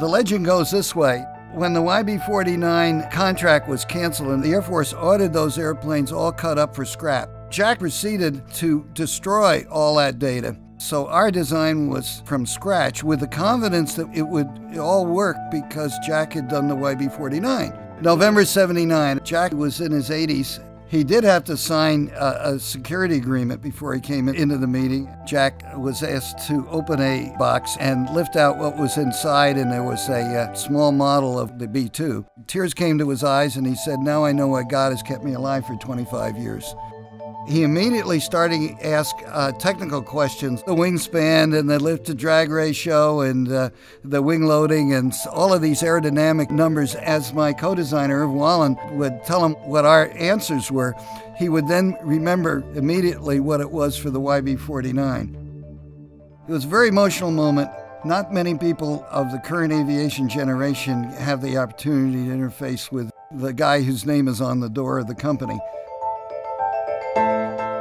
The legend goes this way. When the YB 49 contract was canceled and the Air Force ordered those airplanes all cut up for scrap, Jack proceeded to destroy all that data. So our design was from scratch with the confidence that it would all work because Jack had done the YB 49. November 79, Jack was in his 80s he did have to sign a, a, security agreement before he came into the meeting. Jack was asked to open a box and lift out what was inside, and there was a, a uh, small model of the B 2. Tears came to his eyes, and he said, Now I know why God has kept me alive for 25 years. He immediately started to ask uh, technical questions, the wingspan and the lift to drag ratio and uh, the wing loading and all of these aerodynamic numbers. As my co-designer, Irv Waaland, would tell him what our answers were, he would then remember immediately what it was for the YB-49. It was a very emotional moment. Not many people of the current aviation generation have the opportunity to interface with the guy whose name is on the door of the company you